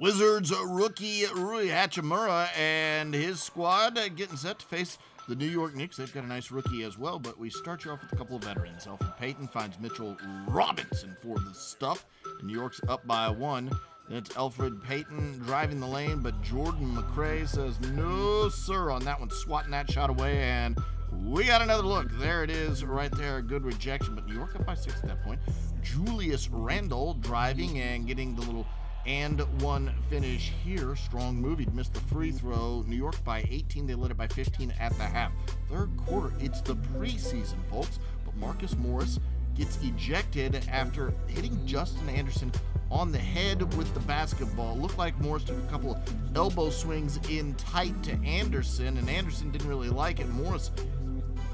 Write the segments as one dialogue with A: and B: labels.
A: Wizards rookie Rui Hachimura and his squad getting set to face the New York Knicks. They've got a nice rookie as well, but we start you off with a couple of veterans. Elfrid Payton finds Mitchell Robinson for the stuff. And New York's up by one. Then it's Elfrid Payton driving the lane, but Jordan McRae says no, sir, on that one, swatting that shot away, and we got another look. There it is, right there. A Good rejection, but New York up by six at that point. Julius Randle driving and getting the little and one finish here. Strong move. He'd missed the free throw. New York by 18. They led it by 15 at the half. Third quarter, it's the preseason, folks. But Marcus Morris gets ejected after hitting Justin Anderson on the head with the basketball. Looked like Morris took a couple of elbow swings in tight to Anderson, and Anderson didn't really like it. Morris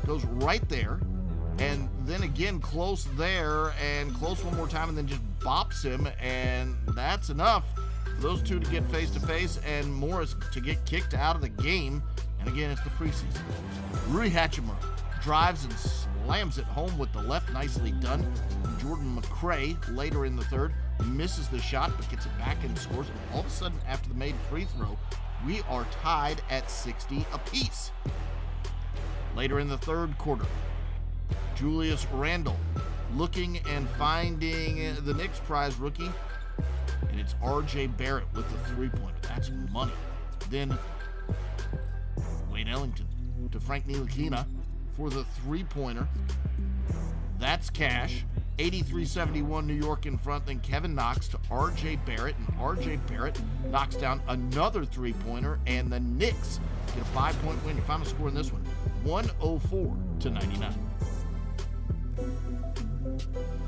A: goes right there, and then again close there, and close one more time, and then just bops him, and that's enough for those two to get face to face, and Morris to get kicked out of the game. And again, it's the preseason. Rui Hachimura drives and slams it home with the left, nicely done. Jordan McRae later in the third misses the shot but gets it back and scores. And all of a sudden, after the made free throw, we are tied at 60 apiece. Later in the third quarter, Julius Randle looking and finding the Knicks prize rookie, and it's RJ Barrett with the three pointer. That's money. Then Wayne Ellington to Frank Ntilikina for the three pointer. That's cash. 83-71 New York in front. Then Kevin Knox to R.J. Barrett, and R.J. Barrett knocks down another three-pointer, and the Knicks get a five-point win. Your final score in this one: 104 to 99. Música